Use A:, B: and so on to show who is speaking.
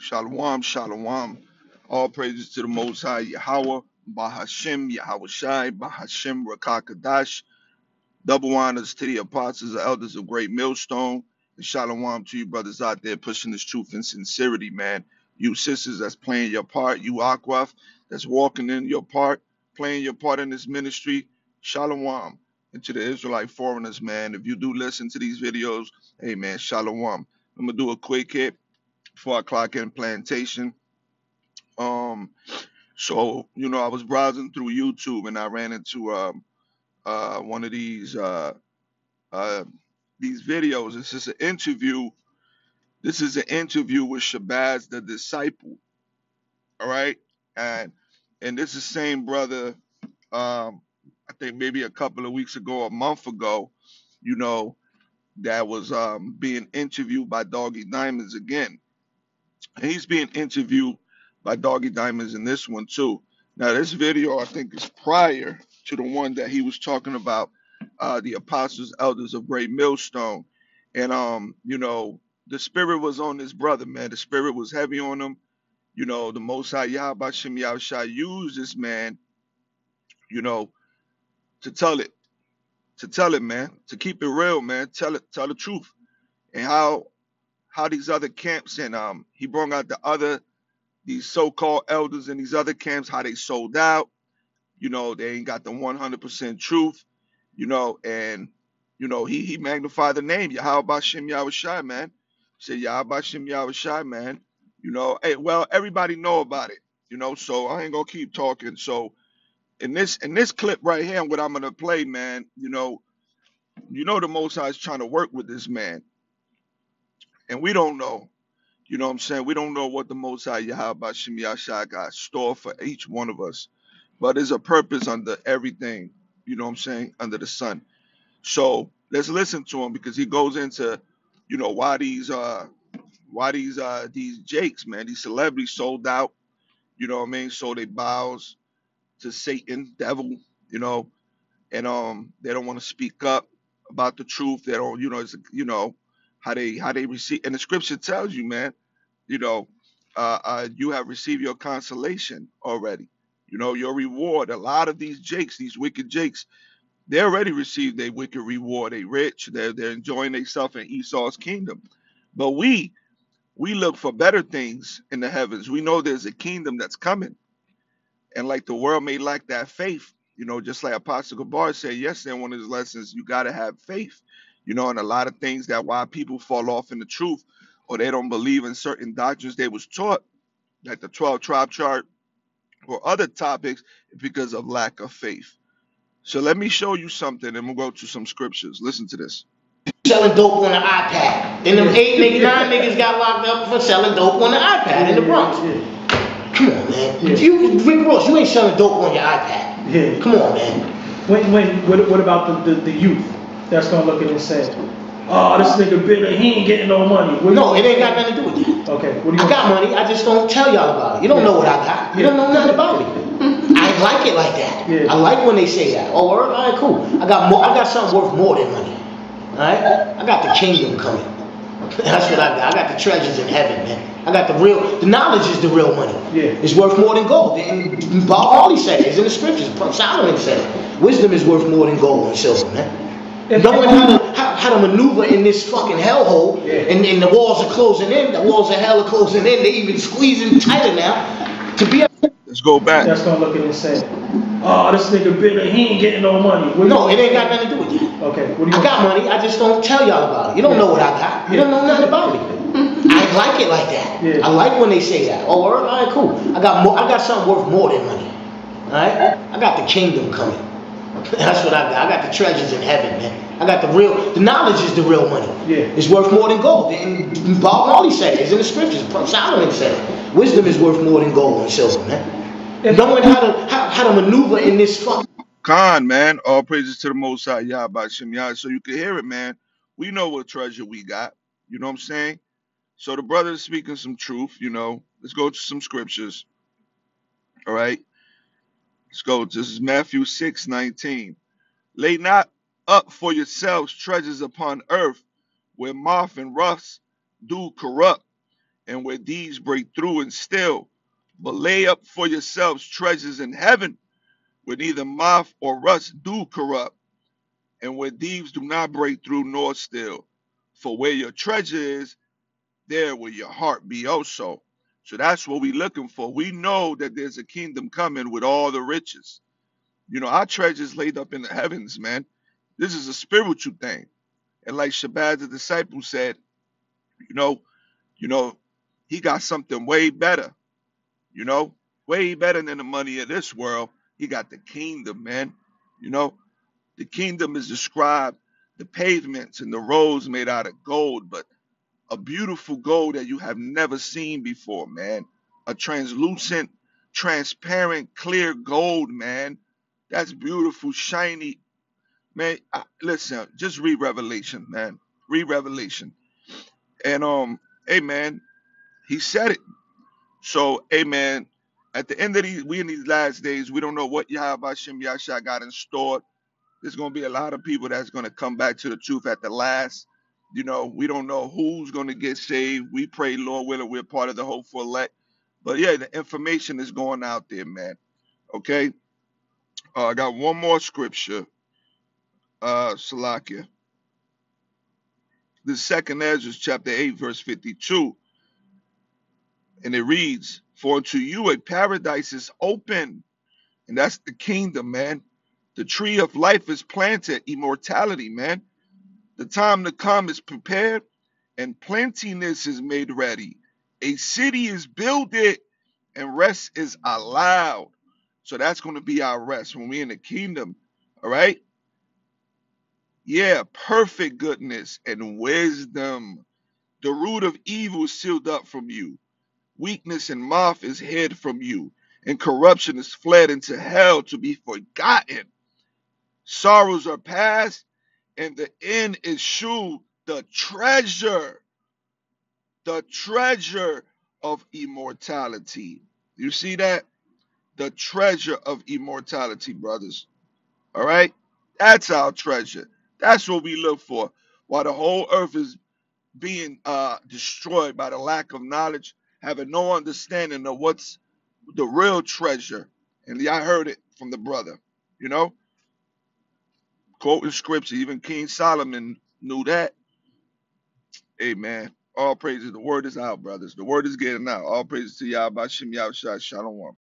A: Shalom, shalom. All praises to the Most High Yahweh, Bahashem, Yahweh Shai, Bahashem, Rakakadash. Double honors to the apostles, the elders of Great Millstone. And shalom to you brothers out there pushing this truth and sincerity, man. You sisters that's playing your part. You Aquaf that's walking in your part, playing your part in this ministry. Shalom. And to the Israelite foreigners, man. If you do listen to these videos, hey, man, shalom. I'm going to do a quick hit before I clock in plantation. Um, so you know, I was browsing through YouTube and I ran into um uh one of these uh uh these videos. This is an interview. This is an interview with Shabazz the disciple. All right, and and this is the same brother. Um, I think maybe a couple of weeks ago, a month ago, you know, that was um being interviewed by Doggie Diamonds again And he's being interviewed by Doggie Diamonds in this one too. Now, this video I think is prior to the one that he was talking about uh, the apostles, elders of Great Millstone, and um, you know, the spirit was on this brother, man. The spirit was heavy on him. You know, the Most High Yahweh Yahushua used this man, you know, to tell it, to tell it, man, to keep it real, man. Tell it, tell the truth, and how how these other camps and um he brought out the other these so-called elders in these other camps how they sold out. You know they ain't got the 100% truth you know and you know he he magnified the name Yahweh Yahweh Shai man. He said Yahweh Yahweh Shai man. You know hey well everybody know about it you know so I ain't gonna keep talking. So in this in this clip right here what I'm gonna play man you know you know the Most is trying to work with this man and we don't know You know what I'm saying? We don't know what the Most High Yahweh Shem Yahshua got store for each one of us, but there's a purpose under everything. You know what I'm saying? Under the sun. So let's listen to him because he goes into, you know, why these uh why these uh these jakes, man, these celebrities sold out. You know what I mean? So they bows to Satan, devil. You know, and um they don't want to speak up about the truth. They don't, you know, it's you know how they how they receive, and the scripture tells you, man you know, uh, uh, you have received your consolation already. You know, your reward. A lot of these jakes, these wicked jakes, they already received their wicked reward. They rich. They're they're enjoying themselves in Esau's kingdom. But we we look for better things in the heavens. We know there's a kingdom that's coming. And like the world may lack that faith, you know, just like Apostle Gabar said yesterday in one of his lessons, you got to have faith, you know, and a lot of things that why people fall off in the truth or they don't believe in certain doctrines they was taught, like the 12 tribe chart or other topics, because of lack of faith. So let me show you something and we'll go to some scriptures. Listen to this.
B: selling dope on the iPad. And them eight niggas, nine niggas got locked up for selling dope on the iPad in the Bronx.
C: Yeah,
B: Come on, man.
C: Yeah.
B: You, Rick Ross, you ain't selling dope on your iPad.
C: yeah.
B: Come on, man.
C: When, when, what, what about the, the, the youth that's gonna look at it and say, oh, this nigga bitter, he ain't getting no money. What
B: No, it ain't got nothing to do with that.
C: Okay, what do you?
B: I got money, I just don't tell y'all about it. You don't know what I got. You don't know nothing about me. I like it like that.
C: Yeah.
B: I like when they say that. Oh, all right, cool. I got more. I got something worth more than money. All right? I got the kingdom coming. That's what I got. I got the treasures in heaven, man. I got the real. The knowledge is the real money.
C: Yeah.
B: It's worth more than gold. And Bob Marley said it. It's in the scriptures. Solomon said it. Wisdom is worth more than gold and silver, man.
C: And-
B: Knowing how to how, how to maneuver in this fucking hellhole,
C: Yeah.
B: and, and the walls are closing in, the walls of hell are closing in, they even squeezing tighter now. To be
A: Let's go back.
C: That's gonna look at it and say, oh, this nigga bitter, he ain't getting no money. What
B: no, it ain't got nothing to do with that.
C: Okay, what do you?
B: I got money, I just don't tell y'all about it. You don't know what I got. You don't know nothing about me. I like it like that.
C: Yeah.
B: I like when they say that. Oh, word? all right, cool. I got more. I got something worth more than money. All right? I got the kingdom coming. That's what I got. I got the treasures in heaven, man. I got the real. The knowledge is the real money.
C: Yeah.
B: It's worth more than gold. And Bob Marley said it. It's in the scriptures. Solomon said it. Wisdom is worth more than gold and silver, man.
C: And-
B: Knowing how to how, how to maneuver in this fucking
A: Khan, man. All praises to the Most High Yahweh Shem Yah. So you can hear it, man. We know what treasure we got. You know what I'm saying? So the brother is speaking some truth, you know. Let's go to some scriptures. All right. Let's go. This is Matthew 6 19. Lay not up for yourselves treasures upon earth where moth and rust do corrupt and where thieves break through and steal. But lay up for yourselves treasures in heaven, where neither moth or rust do corrupt, and where thieves do not break through nor steal. For where your treasure is, there will your heart be also. So that's what we're looking for. We know that there's a kingdom coming with all the riches. You know, our treasures laid up in the heavens, man. This is a spiritual thing. And like Shabazz the disciple said, you know, you know, he got something way better, you know, way better than the money of this world. He got the kingdom, man. You know, the kingdom is described, the pavements and the roads made out of gold, but a beautiful gold that you have never seen before, man. A translucent, transparent, clear gold, man. That's beautiful, shiny. Man, I, listen, just read Revelation, man. Read Revelation. And um, hey man, he said it. So, hey man, at the end of these, we in these last days, we don't know what Yahweh Shem Yahshua got in store. There's gonna be a lot of people that's gonna come back to the truth at the last. You know, we don't know who's gonna get saved. We pray, Lord willing, we're part of the hopeful elect. But yeah, the information is going out there, man. Okay. Uh, I got one more scripture, uh, Salakia. The second Ezra, chapter 8, verse 52. And it reads, For unto you a paradise is open, and that's the kingdom, man. The tree of life is planted, immortality, man. The time to come is prepared, and plentiness is made ready. A city is builded, and rest is allowed. So that's going to be our rest when we're in the kingdom. All right. Yeah, perfect goodness and wisdom. The root of evil is sealed up from you. Weakness and moth is hid from you, and corruption is fled into hell to be forgotten. Sorrows are past, and the end is sure. The treasure, the treasure of immortality. You see that? The treasure of immortality, brothers. All right? That's our treasure. That's what we look for. While the whole earth is being uh, destroyed by the lack of knowledge, having no understanding of what's the real treasure. And I heard it from the brother, you know, quoting scripture. Even King Solomon knew that. Amen. All praises. The word is out, brothers. The word is getting out. All praises to Yahweh Shem Yahweh Shalom.